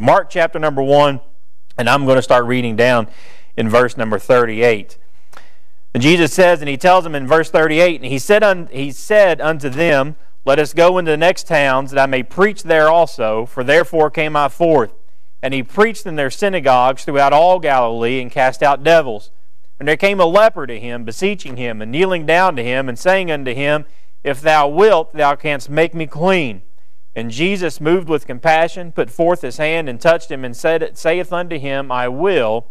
Mark chapter number 1, and I'm going to start reading down in verse number 38. And Jesus says, and he tells them in verse 38, and he said, un, he said unto them, Let us go into the next towns, that I may preach there also, for therefore came I forth. And he preached in their synagogues throughout all Galilee, and cast out devils. And there came a leper to him, beseeching him, and kneeling down to him, and saying unto him, If thou wilt, thou canst make me clean. And Jesus, moved with compassion, put forth his hand and touched him, and said, saith unto him, I will,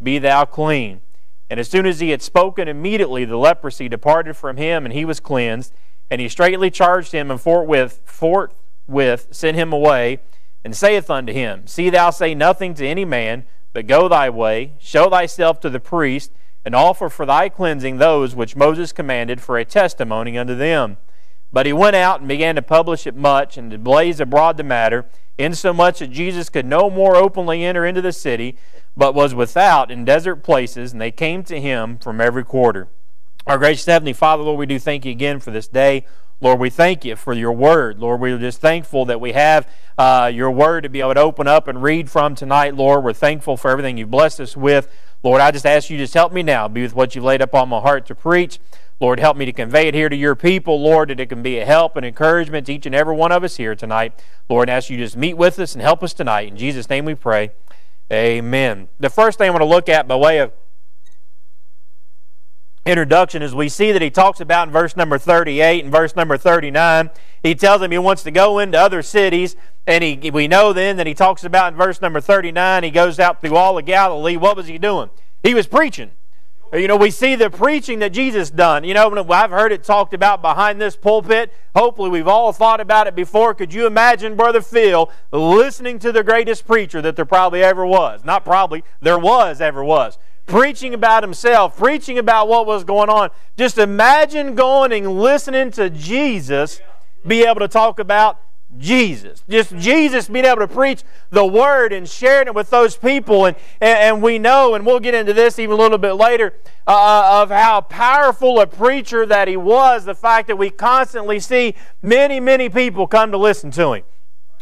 be thou clean. And as soon as he had spoken, immediately the leprosy departed from him, and he was cleansed. And he straightly charged him, and forthwith, forthwith sent him away, and saith unto him, See thou say nothing to any man, but go thy way, show thyself to the priest, and offer for thy cleansing those which Moses commanded for a testimony unto them. But he went out and began to publish it much and to blaze abroad the matter, insomuch that Jesus could no more openly enter into the city, but was without in desert places, and they came to him from every quarter. Our gracious Heavenly Father, Lord, we do thank you again for this day. Lord, we thank you for your word. Lord, we're just thankful that we have uh, your word to be able to open up and read from tonight, Lord. We're thankful for everything you've blessed us with. Lord, I just ask you just help me now, be with what you've laid up on my heart to preach. Lord, help me to convey it here to your people, Lord, that it can be a help and encouragement to each and every one of us here tonight. Lord, I ask you just meet with us and help us tonight. In Jesus' name we pray. Amen. The first thing I want to look at by way of introduction is we see that he talks about in verse number 38 and verse number 39. He tells them he wants to go into other cities, and he, we know then that he talks about in verse number 39, he goes out through all of Galilee. What was he doing? He was preaching. You know, we see the preaching that Jesus done. You know, I've heard it talked about behind this pulpit. Hopefully, we've all thought about it before. Could you imagine Brother Phil listening to the greatest preacher that there probably ever was? Not probably, there was, ever was. Preaching about himself, preaching about what was going on. Just imagine going and listening to Jesus be able to talk about Jesus. Just Jesus being able to preach the word and sharing it with those people. And, and, we know, and we'll get into this even a little bit later, uh, uh, of how powerful a preacher that he was. The fact that we constantly see many, many people come to listen to him.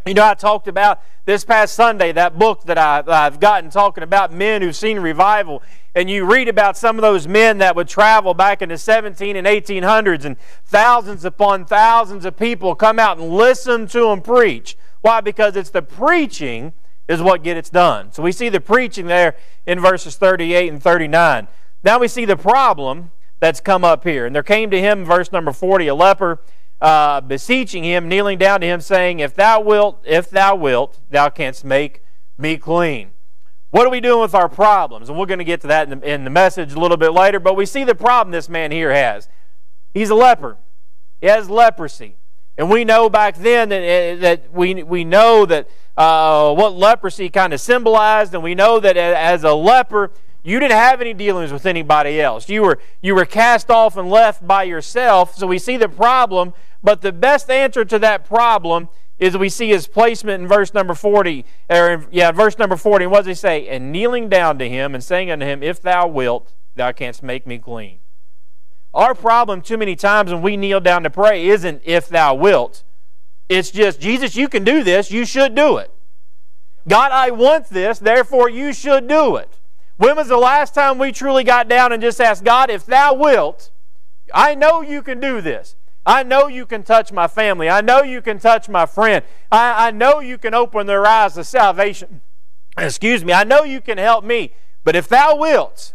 You know, I talked about this past Sunday that book that I, I've gotten talking about men who've seen revival and you read about some of those men that would travel back in the 17 and 1800s, and thousands upon thousands of people come out and listen to them preach. Why? Because it's the preaching is what gets done. So we see the preaching there in verses 38 and 39. Now we see the problem that's come up here. And there came to him, verse number 40, a leper, uh, beseeching him, kneeling down to him, saying, If thou wilt, if thou wilt, thou canst make me clean. What are we doing with our problems? And we're going to get to that in the, in the message a little bit later, but we see the problem this man here has. He's a leper. He has leprosy. And we know back then that, eh, that we, we know that uh, what leprosy kind of symbolized, and we know that as a leper, you didn't have any dealings with anybody else. You were, you were cast off and left by yourself. So we see the problem, but the best answer to that problem is we see his placement in verse number 40, or yeah, verse number 40. What does he say? And kneeling down to him and saying unto him, If thou wilt, thou canst make me clean. Our problem too many times when we kneel down to pray isn't if thou wilt. It's just, Jesus, you can do this, you should do it. God, I want this, therefore you should do it. When was the last time we truly got down and just asked God, if thou wilt, I know you can do this. I know you can touch my family. I know you can touch my friend. I, I know you can open their eyes to salvation. Excuse me. I know you can help me. But if thou wilt,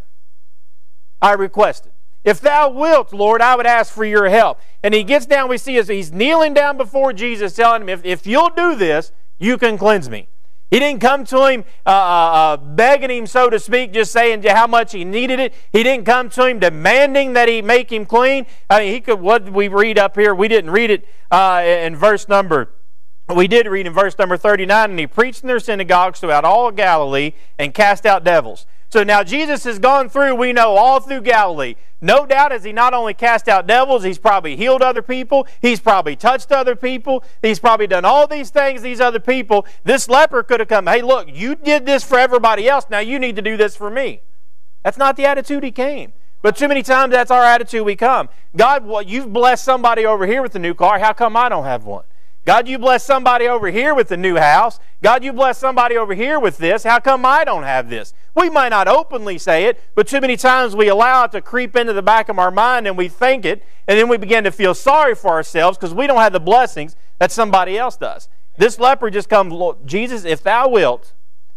I request it. If thou wilt, Lord, I would ask for your help. And he gets down, we see as he's kneeling down before Jesus, telling him, if, if you'll do this, you can cleanse me. He didn't come to him uh, uh, uh, begging him, so to speak, just saying how much he needed it. He didn't come to him demanding that he make him clean. I mean, he could. What we read up here, we didn't read it uh, in verse number. We did read in verse number 39, and he preached in their synagogues throughout all Galilee and cast out devils. So now Jesus has gone through, we know, all through Galilee. No doubt, as he not only cast out devils, he's probably healed other people, he's probably touched other people, he's probably done all these things, these other people. This leper could have come, hey, look, you did this for everybody else, now you need to do this for me. That's not the attitude he came. But too many times that's our attitude we come. God, well, you've blessed somebody over here with a new car. How come I don't have one? God, you bless somebody over here with the new house. God, you bless somebody over here with this. How come I don't have this? We might not openly say it, but too many times we allow it to creep into the back of our mind and we think it, and then we begin to feel sorry for ourselves because we don't have the blessings that somebody else does. This leper just comes, Jesus, if thou wilt,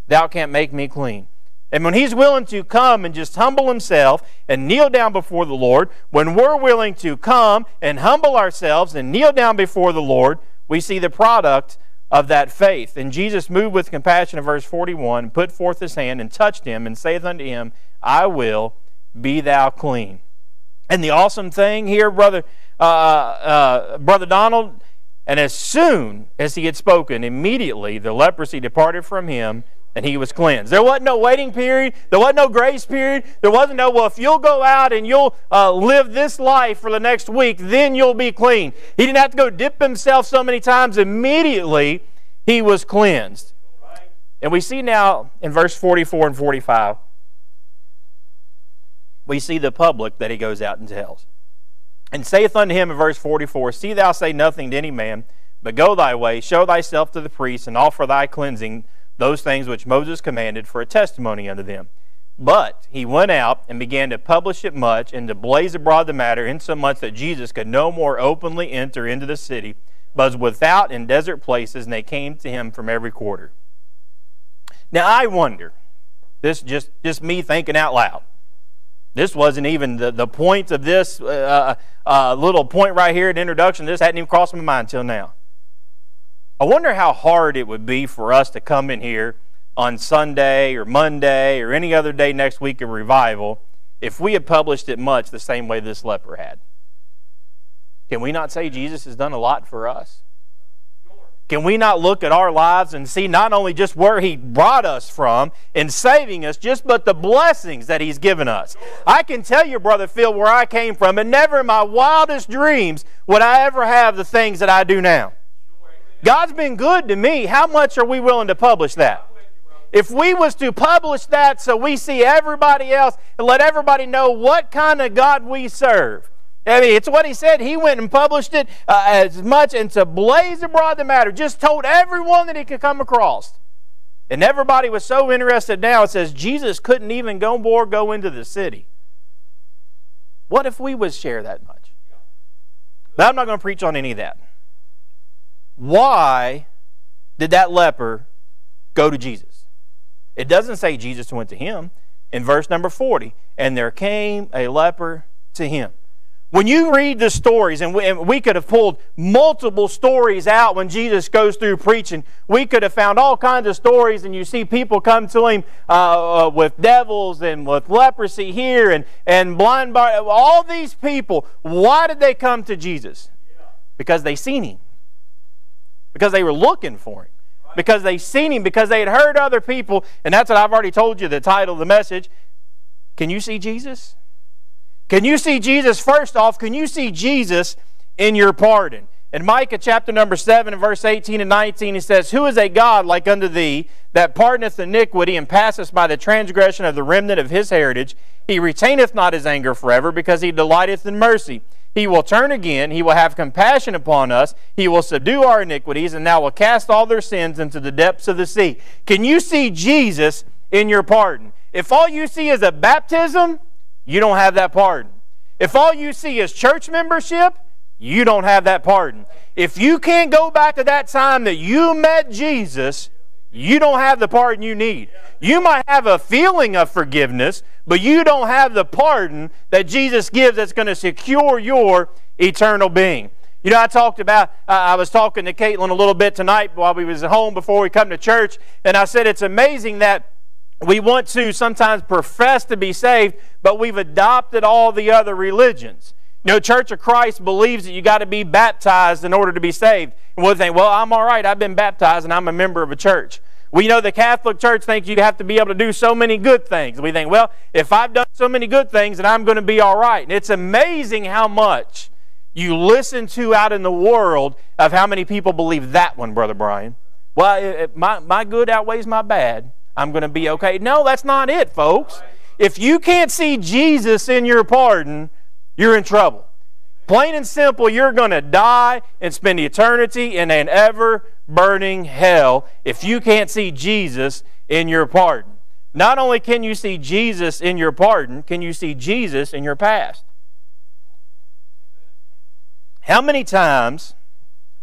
thou can't make me clean. And when he's willing to come and just humble himself and kneel down before the Lord, when we're willing to come and humble ourselves and kneel down before the Lord, we see the product of that faith. And Jesus moved with compassion in verse 41, put forth his hand and touched him and saith unto him, I will, be thou clean. And the awesome thing here, brother, uh, uh, brother Donald, and as soon as he had spoken, immediately the leprosy departed from him and he was cleansed. There wasn't no waiting period. There wasn't no grace period. There wasn't no, well, if you'll go out and you'll uh, live this life for the next week, then you'll be clean. He didn't have to go dip himself so many times. Immediately, he was cleansed. And we see now in verse 44 and 45, we see the public that he goes out and tells. And saith unto him in verse 44, See thou say nothing to any man, but go thy way, show thyself to the priest, and offer thy cleansing those things which Moses commanded for a testimony unto them. But he went out and began to publish it much and to blaze abroad the matter, insomuch that Jesus could no more openly enter into the city, but was without in desert places, and they came to him from every quarter. Now I wonder, this just just me thinking out loud. This wasn't even the, the point of this uh, uh, uh little point right here in introduction. This hadn't even crossed my mind till now. I wonder how hard it would be for us to come in here on Sunday or Monday or any other day next week of revival if we had published it much the same way this leper had. Can we not say Jesus has done a lot for us? Can we not look at our lives and see not only just where He brought us from in saving us, just but the blessings that He's given us? I can tell you, Brother Phil, where I came from, and never in my wildest dreams would I ever have the things that I do now. God's been good to me. How much are we willing to publish that? If we was to publish that so we see everybody else and let everybody know what kind of God we serve. I mean, it's what he said. He went and published it uh, as much and to blaze abroad the matter. Just told everyone that he could come across. And everybody was so interested now, it says Jesus couldn't even go more go into the city. What if we was share that much? But I'm not going to preach on any of that why did that leper go to Jesus? It doesn't say Jesus went to him. In verse number 40, and there came a leper to him. When you read the stories, and we, and we, could have pulled multiple stories out when Jesus goes through preaching, we could have found all kinds of stories, and you see people come to him uh, uh, with devils and with leprosy here and, and blind, all these people. Why did they come to Jesus? Because they seen him because they were looking for him, because they seen him, because they had heard other people. And that's what I've already told you the title of the message. Can you see Jesus? Can you see Jesus? First off, can you see Jesus in your pardon? In Micah chapter number 7 and verse 18 and 19, he says, Who is a God like unto thee that pardoneth iniquity and passeth by the transgression of the remnant of his heritage? He retaineth not his anger forever because he delighteth in mercy. He will turn again. He will have compassion upon us. He will subdue our iniquities, and now will cast all their sins into the depths of the sea. Can you see Jesus in your pardon? If all you see is a baptism, you don't have that pardon. If all you see is church membership, you don't have that pardon. If you can't go back to that time that you met Jesus, you don't have the pardon you need. You might have a feeling of forgiveness, but you don't have the pardon that Jesus gives that's going to secure your eternal being. You know, I talked about, uh, I was talking to Caitlin a little bit tonight while we was at home before we come to church, and I said it's amazing that we want to sometimes profess to be saved, but we've adopted all the other religions. You know, Church of Christ believes that you got to be baptized in order to be saved. And we'll think, well, I'm all right. I've been baptized and I'm a member of a church. We know the Catholic Church thinks you have to be able to do so many good things. We think, well, if I've done so many good things, then I'm going to be all right. And it's amazing how much you listen to out in the world of how many people believe that one, Brother Brian. Well, my, my good outweighs my bad. I'm going to be okay. No, that's not it, folks. If you can't see Jesus in your pardon, you're in trouble. Plain and simple, you're going to die and spend eternity in an ever burning hell if you can't see Jesus in your pardon. Not only can you see Jesus in your pardon, can you see Jesus in your past. How many times,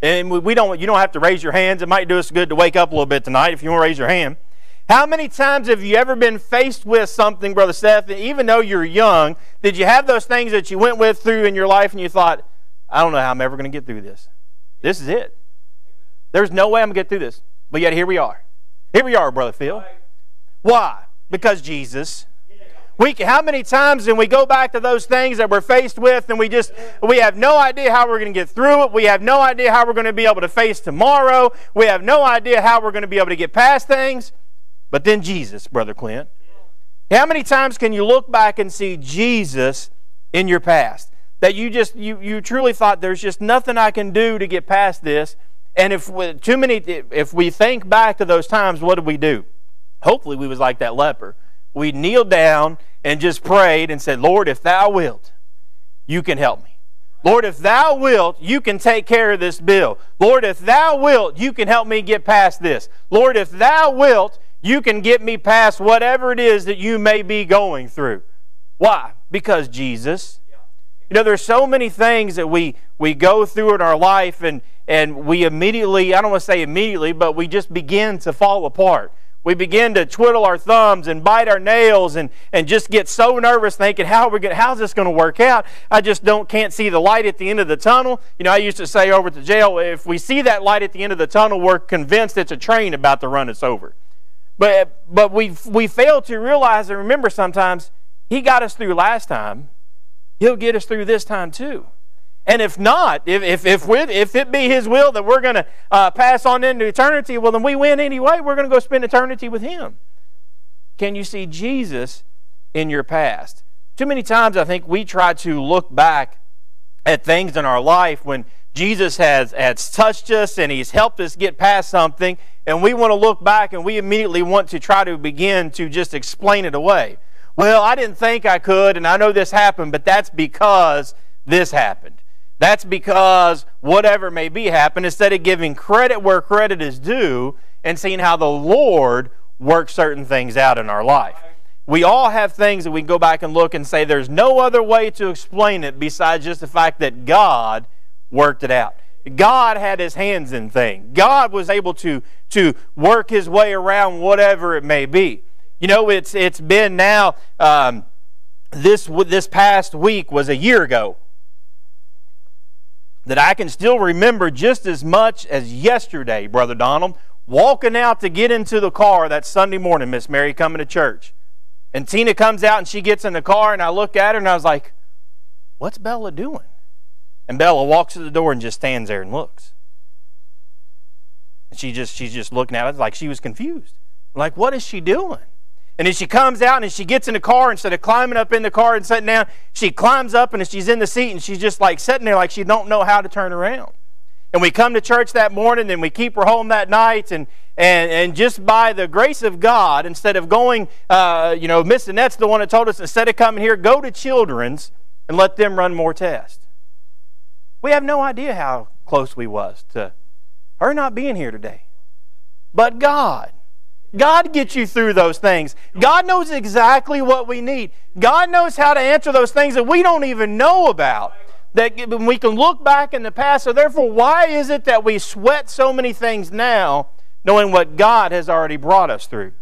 and we don't, you don't have to raise your hands. It might do us good to wake up a little bit tonight if you want to raise your hand. How many times have you ever been faced with something, Brother Seth, even though you're young, did you have those things that you went with through in your life and you thought, I don't know how I'm ever going to get through this? This is it. There's no way I'm going to get through this. But yet here we are. Here we are, Brother Phil. Why? Because Jesus. We, how many times and we go back to those things that we're faced with and we just we have no idea how we're going to get through it we have no idea how we're going to be able to face tomorrow we have no idea how we're going to be able to get past things but then Jesus, Brother Clint. How many times can you look back and see Jesus in your past? That you just you you truly thought there's just nothing I can do to get past this. And if we, too many if we think back to those times, what did we do? Hopefully we was like that leper. We kneeled down and just prayed and said, Lord, if thou wilt, you can help me. Lord, if thou wilt, you can take care of this bill. Lord, if thou wilt, you can help me get past this. Lord, if thou wilt, you can get me past whatever it is that you may be going through. Why? Because Jesus. You know, there's so many things that we, we go through in our life and, and we immediately, I don't want to say immediately, but we just begin to fall apart. We begin to twiddle our thumbs and bite our nails and, and just get so nervous thinking, how we gonna, how's this going to work out? I just don't can't see the light at the end of the tunnel. You know, I used to say over at the jail, if we see that light at the end of the tunnel, we're convinced it's a train about to run us over. But, but we, we fail to realize and remember sometimes He got us through last time. He'll get us through this time too. And if not, if, if, if, if it be His will that we're going to uh, pass on into eternity, well, then we win anyway. We're going to go spend eternity with Him. Can you see Jesus in your past? Too many times I think we try to look back at things in our life when Jesus has, has touched us and He's helped us get past something, and we want to look back and we immediately want to try to begin to just explain it away. Well, I didn't think I could, and I know this happened, but that's because this happened. That's because whatever may be happened, instead of giving credit where credit is due and seeing how the Lord works certain things out in our life. We all have things that we can go back and look and say there's no other way to explain it besides just the fact that God worked it out. God had his hands in things. God was able to, to work his way around whatever it may be. You know, it's, it's been now, um, this, this past week was a year ago that I can still remember just as much as yesterday, Brother Donald, walking out to get into the car that Sunday morning, Miss Mary coming to church. And Tina comes out and she gets in the car, and I look at her and I was like, What's Bella doing? And Bella walks to the door and just stands there and looks. And she just she's just looking at it like she was confused. Like, what is she doing? And then she comes out and she gets in the car instead of climbing up in the car and sitting down, she climbs up and she's in the seat and she's just like sitting there like she don't know how to turn around. And we come to church that morning and we keep her home that night and and, and just by the grace of God, instead of going, uh, you know, Miss Annette's the one that told us instead of coming here, go to children's and let them run more tests. We have no idea how close we was to her not being here today. But God, God gets you through those things. God knows exactly what we need. God knows how to answer those things that we don't even know about. That we can look back in the past. So therefore, why is it that we sweat so many things now, knowing what God has already brought us through?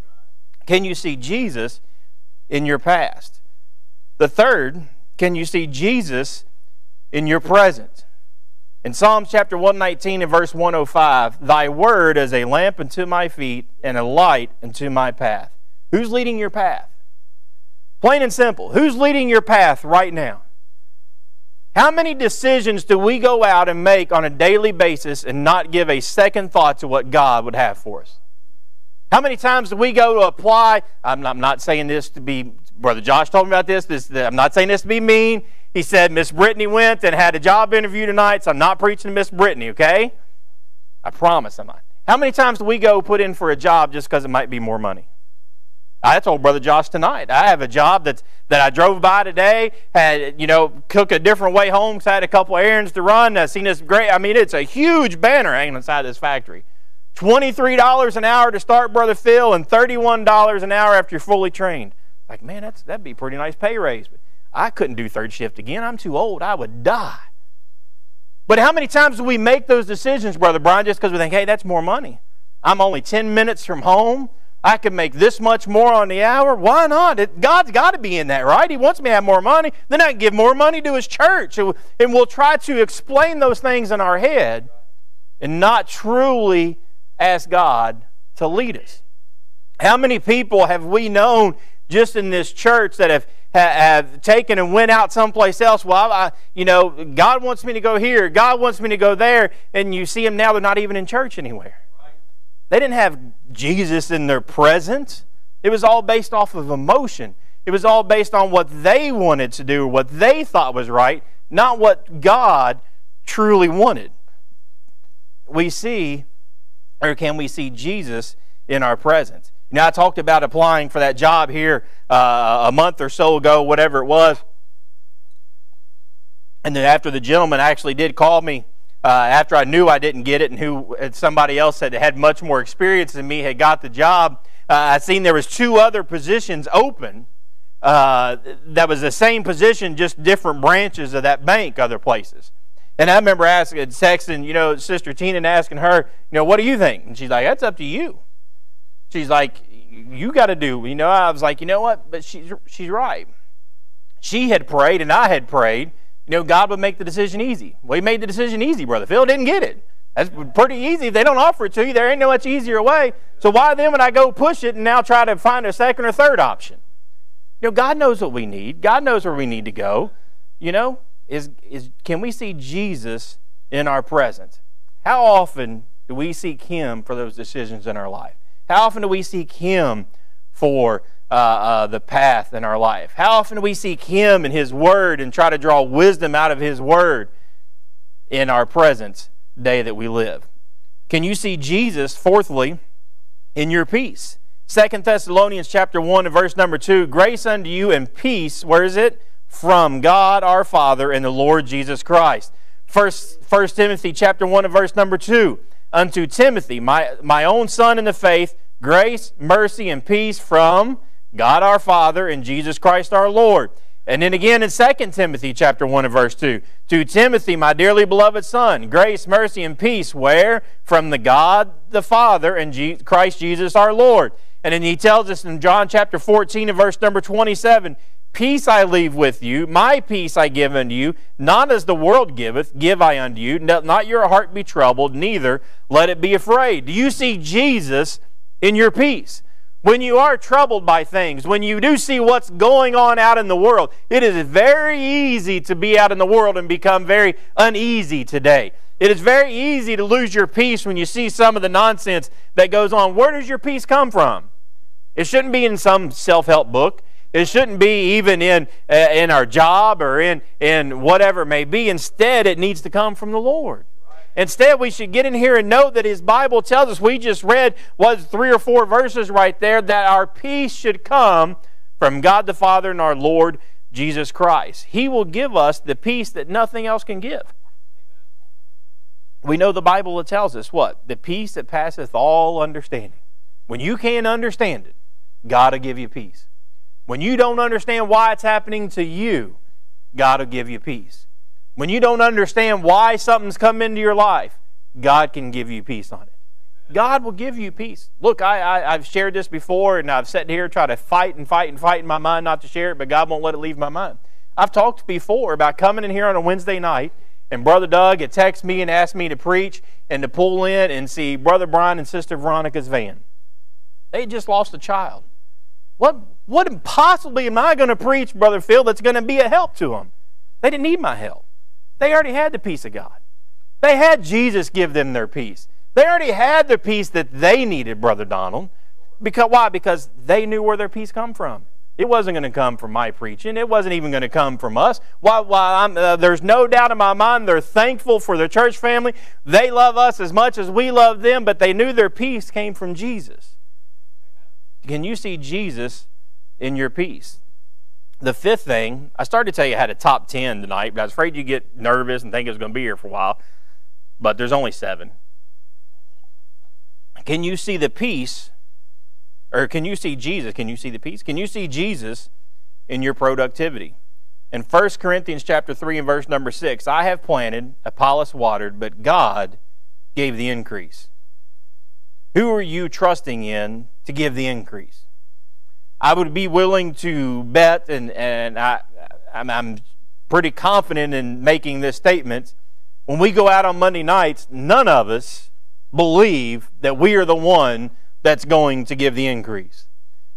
Can you see Jesus in your past? The third, can you see Jesus in your present? In Psalms chapter 119 and verse 105, Thy word is a lamp unto my feet and a light unto my path. Who's leading your path? Plain and simple. Who's leading your path right now? How many decisions do we go out and make on a daily basis and not give a second thought to what God would have for us? How many times do we go to apply? I'm not, I'm not saying this to be, Brother Josh told me about this. this I'm not saying this to be mean. He said, Miss Brittany went and had a job interview tonight, so I'm not preaching to Miss Brittany, okay? I promise I'm not. How many times do we go put in for a job just because it might be more money? I told Brother Josh tonight, I have a job that's, that I drove by today, had, you know, cook a different way home because I had a couple errands to run. I seen this great, I mean, it's a huge banner hanging inside this factory. $23 an hour to start, Brother Phil, and $31 an hour after you're fully trained. Like, man, that's, that'd be pretty nice pay raise. But I couldn't do third shift again. I'm too old. I would die. But how many times do we make those decisions, Brother Brian, just because we think, hey, that's more money? I'm only 10 minutes from home. I could make this much more on the hour. Why not? It, God's got to be in that, right? He wants me to have more money. Then I can give more money to His church. And we'll try to explain those things in our head and not truly ask God to lead us. How many people have we known just in this church that have, have taken and went out someplace else? Well, I, you know, God wants me to go here. God wants me to go there. And you see them now, they're not even in church anywhere. They didn't have Jesus in their presence. It was all based off of emotion. It was all based on what they wanted to do, what they thought was right, not what God truly wanted. We see, or can we see Jesus in our presence? You know, I talked about applying for that job here uh, a month or so ago, whatever it was. And then after the gentleman actually did call me uh, after I knew I didn't get it, and who somebody else that had much more experience than me had got the job, uh, I seen there was two other positions open. Uh, that was the same position, just different branches of that bank, other places. And I remember asking, texting, you know, Sister Tina and asking her, you know, what do you think? And she's like, that's up to you. She's like, you got to do. You know, I was like, you know what? But she's she's right. She had prayed, and I had prayed you know, God would make the decision easy. Well, made the decision easy, Brother Phil. Didn't get it. That's pretty easy. If they don't offer it to you, there ain't no much easier way. So why then would I go push it and now try to find a second or third option? You know, God knows what we need. God knows where we need to go. You know, is, is can we see Jesus in our presence? How often do we seek Him for those decisions in our life? How often do we seek Him for uh, uh, the path in our life? How often do we seek Him and His Word and try to draw wisdom out of His Word in our present day that we live? Can you see Jesus, fourthly, in your peace? Second Thessalonians chapter 1 and verse number 2, grace unto you and peace, where is it? From God our Father and the Lord Jesus Christ. First, First Timothy chapter 1 and verse number 2, unto Timothy, my, my own son in the faith, grace, mercy, and peace from God our Father and Jesus Christ our Lord. And then again in 2 Timothy chapter 1 and verse 2. To Timothy, my dearly beloved son, grace, mercy, and peace, where? From the God the Father and Christ Jesus our Lord. And then he tells us in John chapter 14 and verse number 27, Peace I leave with you, my peace I give unto you, not as the world giveth, give I unto you. Not your heart be troubled, neither let it be afraid. Do you see Jesus in your peace? When you are troubled by things, when you do see what's going on out in the world, it is very easy to be out in the world and become very uneasy today. It is very easy to lose your peace when you see some of the nonsense that goes on. Where does your peace come from? It shouldn't be in some self help book. It shouldn't be even in, uh, in our job or in, in whatever it may be. Instead, it needs to come from the Lord. Instead, we should get in here and know that His Bible tells us, we just read was three or four verses right there, that our peace should come from God the Father and our Lord Jesus Christ. He will give us the peace that nothing else can give. We know the Bible tells us what? The peace that passeth all understanding. When you can't understand it, God will give you peace. When you don't understand why it's happening to you, God will give you peace. When you don't understand why something's come into your life, God can give you peace on it. God will give you peace. Look, I, I, have shared this before, and I've sat here try to fight and fight and fight in my mind not to share it, but God won't let it leave my mind. I've talked before about coming in here on a Wednesday night, and Brother Doug had texted me and asked me to preach and to pull in and see Brother Brian and Sister Veronica's van. They just lost a child. What, what possibly am I going to preach, Brother Phil, that's going to be a help to them? They didn't need my help. They already had the peace of God. They had Jesus give them their peace. They already had the peace that they needed, Brother Donald. Because why? Because they knew where their peace come from. It wasn't going to come from my preaching. It wasn't even going to come from us. Why? why uh, there's no doubt in my mind they're thankful for their church family. They love us as much as we love them, but they knew their peace came from Jesus. Can you see Jesus in your peace? The fifth thing, I started to tell you I had a top 10 tonight, but I was afraid you'd get nervous and think it was going to be here for a while. But there's only seven. Can you see the peace? Or can you see Jesus? Can you see the peace? Can you see Jesus in your productivity? In 1 Corinthians chapter 3 and verse number 6, I have planted, Apollos watered, but God gave the increase. Who are you trusting in to give the increase? I would be willing to bet, and, and I, I'm, I'm pretty confident in making this statement. When we go out on Monday nights, none of us believe that we are the one that's going to give the increase.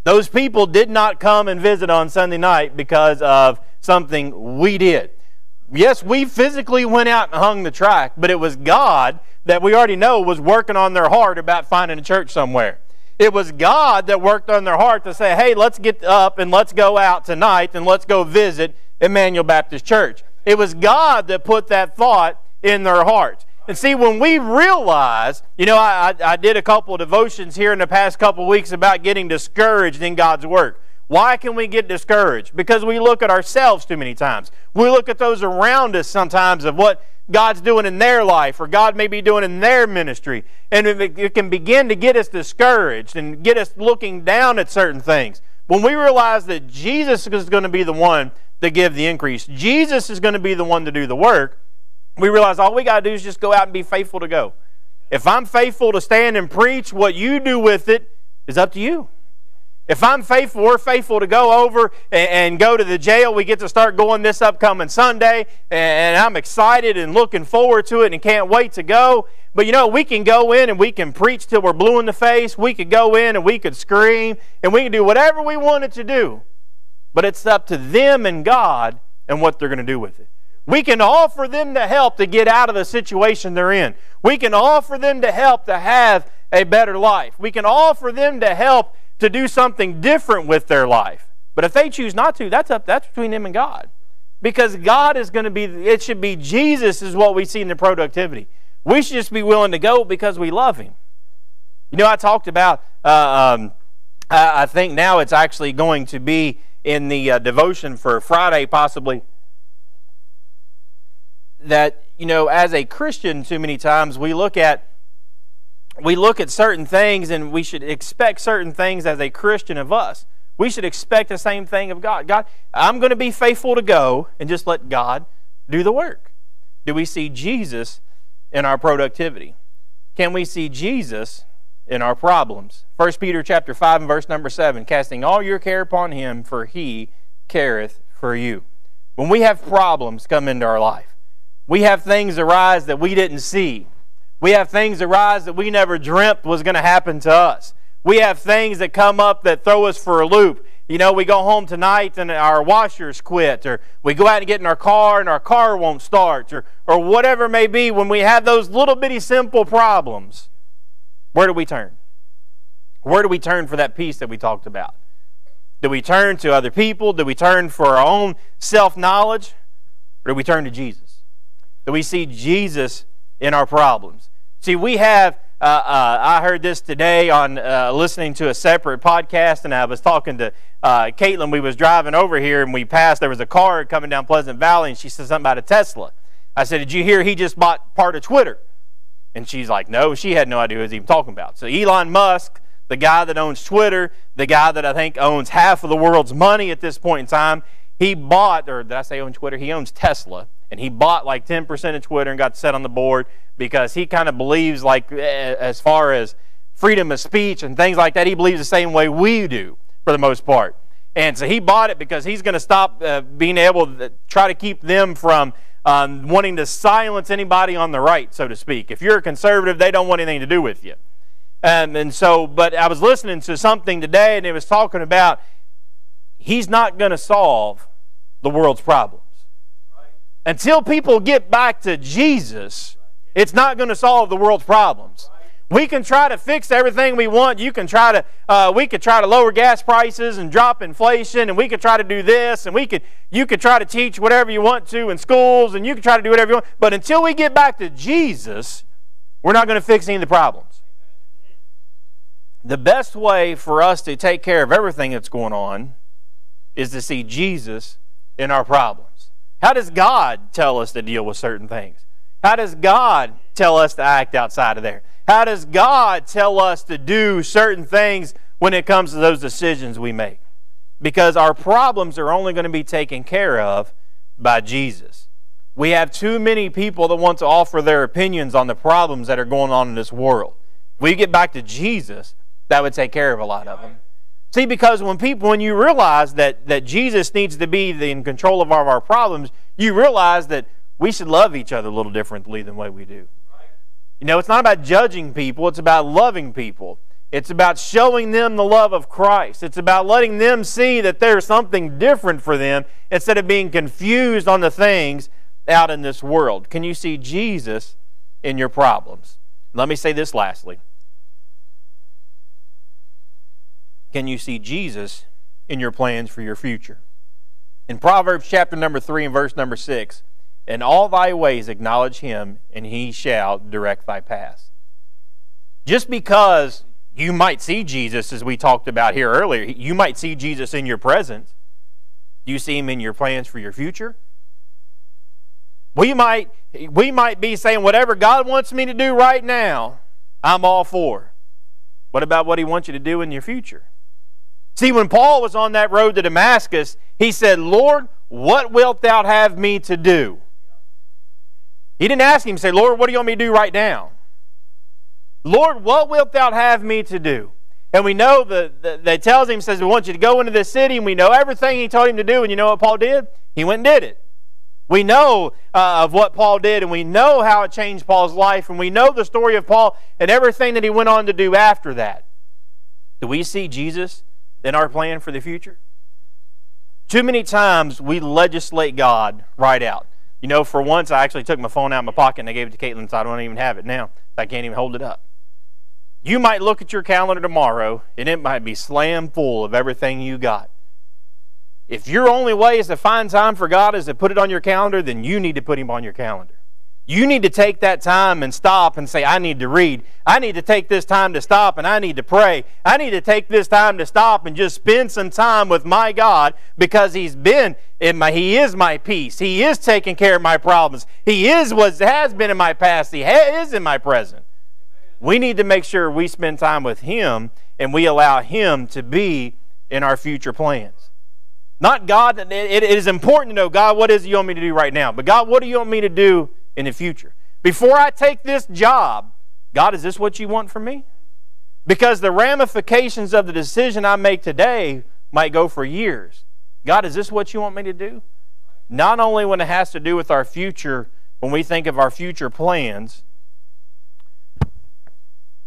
Those people did not come and visit on Sunday night because of something we did. Yes, we physically went out and hung the track, but it was God that we already know was working on their heart about finding a church somewhere. It was God that worked on their heart to say, hey, let's get up and let's go out tonight and let's go visit Immanuel Baptist Church. It was God that put that thought in their heart. And see, when we realize, you know, I, I, did a couple of devotions here in the past couple weeks about getting discouraged in God's work. Why can we get discouraged? Because we look at ourselves too many times. We look at those around us sometimes of what God's doing in their life or God may be doing in their ministry. And it can begin to get us discouraged and get us looking down at certain things. When we realize that Jesus is going to be the one to give the increase, Jesus is going to be the one to do the work, we realize all we got to do is just go out and be faithful to go. If I'm faithful to stand and preach, what you do with it is up to you. If I'm faithful, we're faithful to go over and, go to the jail. We get to start going this upcoming Sunday, and I'm excited and looking forward to it and can't wait to go. But you know, we can go in and we can preach till we're blue in the face. We could go in and we could scream, and we can do whatever we wanted to do. But it's up to them and God and what they're going to do with it. We can offer them the help to get out of the situation they're in. We can offer them to help to have a better life. We can offer them to help to do something different with their life. But if they choose not to, that's up that's between them and God. Because God is going to be it should be Jesus is what we see in the productivity. We should just be willing to go because we love him. You know, I talked about uh, um, I, I, think now it's actually going to be in the uh, devotion for Friday possibly that you know as a christian too many times we look at we look at certain things and we should expect certain things as a christian of us. We should expect the same thing of god. God i'm going to be faithful to go and just let god do the work. Do we see jesus in our productivity? Can we see jesus in our problems? 1 peter chapter 5 and verse number 7 casting all your care upon him for he careth for you. When we have problems come into our life we have things arise that we didn't see. We have things arise that we never dreamt was going to happen to us. We have things that come up that throw us for a loop. You know, we go home tonight and our washers quit, or we go out and get in our car and our car won't start, or, or whatever it may be. When we have those little bitty simple problems, where do we turn? Where do we turn for that peace that we talked about? Do we turn to other people? Do we turn for our own self knowledge? Or do we turn to Jesus? Do we see Jesus in our problems. See, we have, uh, uh, I heard this today on uh, listening to a separate podcast, and I was talking to uh, Caitlin. We was driving over here, and we passed, there was a car coming down Pleasant Valley, and she said something about a Tesla. I said, Did you hear he just bought part of Twitter? And she's like, No, she had no idea he was even talking about. So Elon Musk, the guy that owns Twitter, the guy that I think owns half of the world's money at this point in time, he bought, or did I say own Twitter? He owns Tesla and he bought like 10% of Twitter and got set on the board because he kind of believes like as far as freedom of speech and things like that, he believes the same way we do for the most part. And so he bought it because he's going to stop uh, being able to try to keep them from um, wanting to silence anybody on the right, so to speak. If you're a conservative, they don't want anything to do with you. Um, and so, but I was listening to something today, and it was talking about he's not going to solve the world's problem. Until people get back to Jesus, it's not going to solve the world's problems. We can try to fix everything we want. You can try to, uh, we could try to lower gas prices and drop inflation, and we could try to do this, and we could, you could try to teach whatever you want to in schools, and you could try to do whatever you want. But until we get back to Jesus, we're not going to fix any of the problems. the best way for us to take care of everything that's going on is to see Jesus in our problems. How does God tell us to deal with certain things? How does God tell us to act outside of there? How does God tell us to do certain things when it comes to those decisions we make? Because our problems are only going to be taken care of by Jesus. We have too many people that want to offer their opinions on the problems that are going on in this world. If we get back to Jesus, that would take care of a lot of them. See, because when people, when you realize that, that Jesus needs to be the, in control of all of our problems, you realize that we should love each other a little differently than way we do. You know, it's not about judging people, it's about loving people. It's about showing them the love of Christ. It's about letting them see that there's something different for them instead of being confused on the things out in this world. Can you see Jesus in your problems? Let me say this lastly. Can you see Jesus in your plans for your future? In Proverbs chapter number 3 and verse number 6, in all thy ways acknowledge him, and he shall direct thy path. Just because you might see Jesus, as we talked about here earlier, you might see Jesus in your presence. Do you see him in your plans for your future? We might, we might be saying, whatever God wants me to do right now, I'm all for. What about what he wants you to do in your future? See, when Paul was on that road to Damascus, he said, Lord, what wilt thou have me to do? He didn't ask him, say, Lord, what do you want me to do right now? Lord, what wilt thou have me to do? And we know that, that tells him, says, we want you to go into this city, and we know everything he told him to do. And you know what Paul did? He went and did it. We know uh, of what Paul did, and we know how it changed Paul's life, and we know the story of Paul and everything that he went on to do after that. Do we see Jesus in our plan for the future? Too many times we legislate God right out. You know, for once I actually took my phone out of my pocket and I gave it to Caitlin, so I don't even have it now. I can't even hold it up. You might look at your calendar tomorrow and it might be slam full of everything you got. If your only way is to find time for God is to put it on your calendar, then you need to put Him on your calendar. You need to take that time and stop and say, I need to read. I need to take this time to stop and I need to pray. I need to take this time to stop and just spend some time with my God because He's been in my, He is my peace. He is taking care of my problems. He is what has been in my past. He is in my present. We need to make sure we spend time with Him and we allow Him to be in our future plans. Not God, it is important to know, God, what is you want me to do right now? But God, what do you want me to do in the future. Before I take this job, God, is this what you want from me? Because the ramifications of the decision I make today might go for years. God, is this what you want me to do? Not only when it has to do with our future, when we think of our future plans,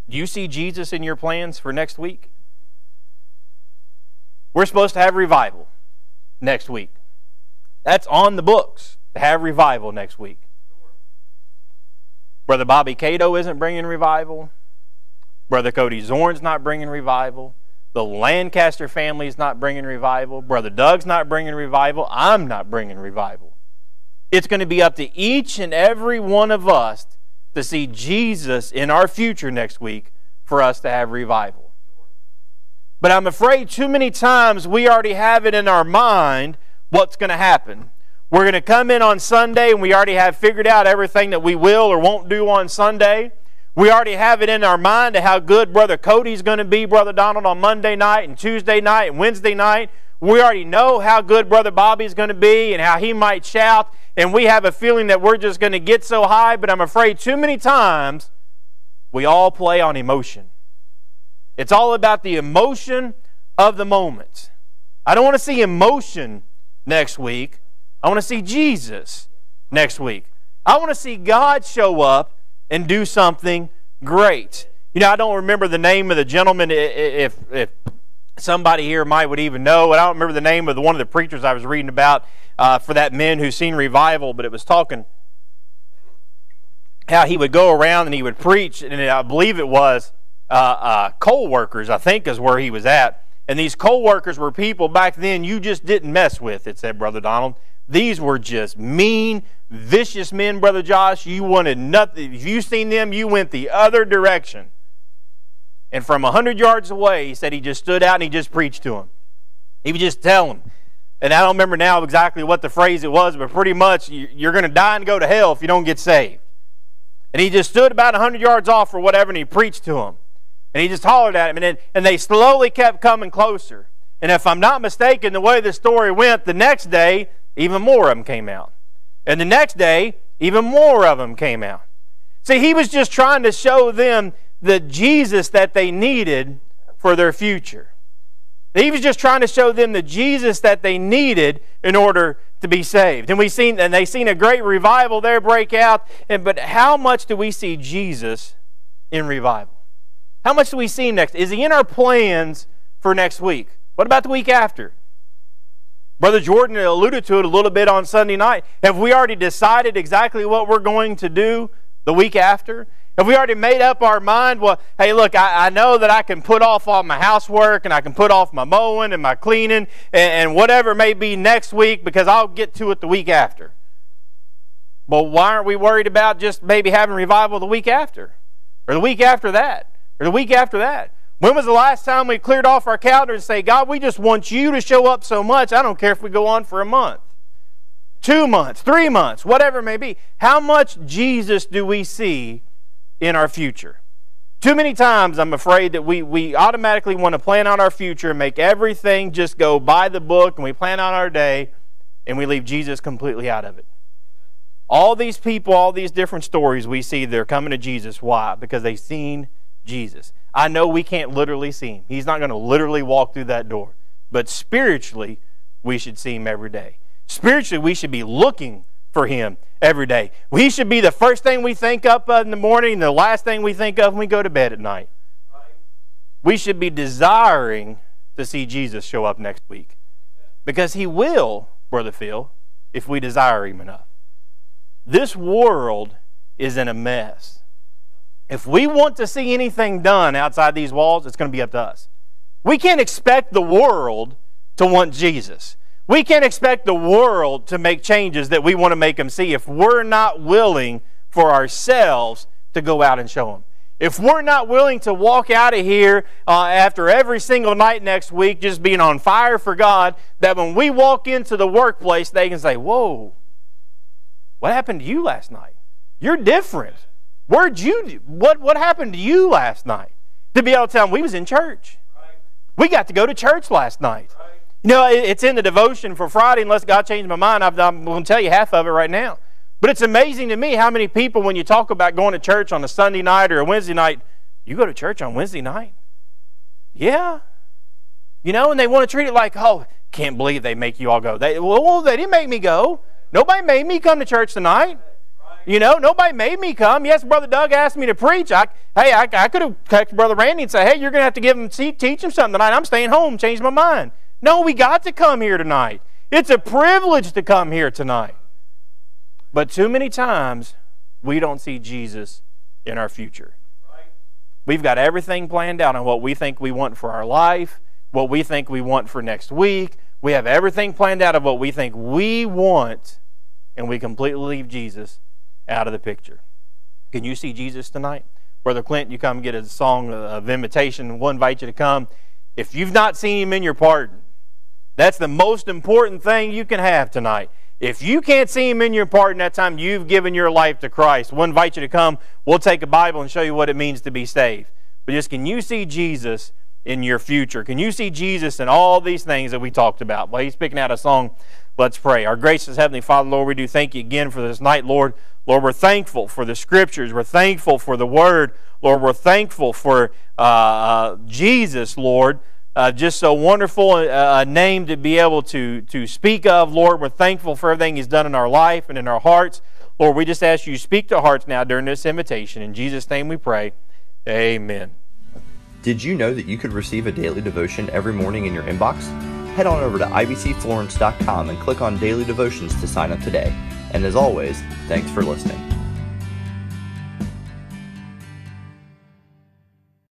do you see Jesus in your plans for next week? We're supposed to have revival next week. That's on the books to have revival next week. Brother Bobby Cato isn't bringing revival. Brother Cody Zorn's not bringing revival. The Lancaster family is not bringing revival. Brother Doug's not bringing revival. I'm not bringing revival. It's going to be up to each and every one of us to see Jesus in our future next week for us to have revival. But I'm afraid too many times we already have it in our mind what's going to happen. We're going to come in on Sunday and we already have figured out everything that we will or won't do on Sunday. We already have it in our mind of how good Brother Cody's going to be, Brother Donald, on Monday night and Tuesday night and Wednesday night. We already know how good Brother Bobby's going to be and how he might shout. And we have a feeling that we're just going to get so high, but I'm afraid too many times we all play on emotion. It's all about the emotion of the moment. I don't want to see emotion next week. I want to see Jesus next week. I want to see God show up and do something great. You know, I don't remember the name of the gentleman if, if somebody here might would even know. And I don't remember the name of the, one of the preachers I was reading about uh, for that men who seen revival, but it was talking how he would go around and he would preach, and I believe it was uh, uh, coal workers, I think is where he was at. And these coal workers were people back then you just didn't mess with, it said Brother Donald. These were just mean, vicious men, Brother Josh. You wanted nothing. If you seen them, you went the other direction. And from a 100 yards away, he said he just stood out and he just preached to him. He would just tell him. And I don't remember now exactly what the phrase it was, but pretty much you're going to die and go to hell if you don't get saved. And he just stood about 100 yards off or whatever and he preached to him. And he just hollered at him. And, then, and they slowly kept coming closer. And if I'm not mistaken, the way the story went, the next day, even more of them came out. And the next day, even more of them came out. See, he was just trying to show them the Jesus that they needed for their future. He was just trying to show them the Jesus that they needed in order to be saved. And we've seen and they seen a great revival there break out. And but how much do we see Jesus in revival? How much do we see next? Is he in our plans for next week? What about the week after? Brother Jordan alluded to it a little bit on Sunday night. Have we already decided exactly what we're going to do the week after? Have we already made up our mind? Well, hey, look, I, I, know that I can put off all my housework and I can put off my mowing and my cleaning and, and whatever may be next week because I'll get to it the week after. Well, why aren't we worried about just maybe having revival the week after? Or the week after that? Or the week after that? When was the last time we cleared off our calendar and say, God, we just want you to show up so much, I don't care if we go on for a month, two months, three months, whatever it may be. How much Jesus do we see in our future. Too many times, I'm afraid that we, we automatically want to plan out our future and make everything just go by the book, and we plan out our day, and we leave Jesus completely out of it. All these people, all these different stories we see, they're coming to Jesus. Why? Because they've seen Jesus. I know we can't literally see him. He's not going to literally walk through that door. But spiritually, we should see him every day. Spiritually, we should be looking for Him every day. He should be the first thing we think up uh, in the morning the last thing we think of when we go to bed at night. We should be desiring to see Jesus show up next week. Because He will, Brother Phil, if we desire Him enough. This world is in a mess. If we want to see anything done outside these walls, it's going to be up to us. We can't expect the world to want Jesus. We can't expect the world to make changes that we want to make them see if we're not willing for ourselves to go out and show them. If we're not willing to walk out of here uh, after every single night next week just being on fire for God, that when we walk into the workplace, they can say, Whoa, what happened to you last night? You're different. Where'd you, what, what happened to you last night? To be able to tell them we was in church. We got to go to church last night. You know, it's in the devotion for Friday, unless God changed my mind. I'm going to tell you half of it right now. But it's amazing to me how many people, when you talk about going to church on a Sunday night or a Wednesday night, you go to church on Wednesday night? Yeah. You know, and they want to treat it like, oh, can't believe they make you all go. They, well, they didn't make me go. Nobody made me come to church tonight. You know, nobody made me come. Yes, Brother Doug asked me to preach. I, hey, I, I could have texted Brother Randy and say, hey, you're going to have to give him, teach him something tonight. I'm staying home. Change my mind. No, we got to come here tonight. It's a privilege to come here tonight. But too many times, we don't see Jesus in our future. We've got everything planned out on what we think we want for our life, what we think we want for next week. We have everything planned out of what we think we want, and we completely leave Jesus out of the picture. Can you see Jesus tonight? Brother Clint, you come get a song of invitation. We'll invite you to come. If you've not seen him in your pardon, that's the most important thing you can have tonight. If you can't see Him in your part in that time you've given your life to Christ, we'll invite you to come. We'll take a Bible and show you what it means to be saved. But just can you see Jesus in your future? Can you see Jesus in all these things that we talked about? Well, he's picking out a song. Let's pray. Our gracious Heavenly Father, Lord, we do thank you again for this night, Lord. Lord, we're thankful for the Scriptures. We're thankful for the Word. Lord, we're thankful for uh, uh, Jesus, Lord. Uh, just so wonderful uh, name to be able to, to speak of. Lord, we're thankful for everything He's done in our life and in our hearts. Lord, we just ask you speak to hearts now during this invitation. In Jesus' name we pray. Amen. Did you know that you could receive a daily devotion every morning in your inbox? Head on over to ibcflorence.com and click on Daily Devotions to sign up today. And as always, thanks for listening.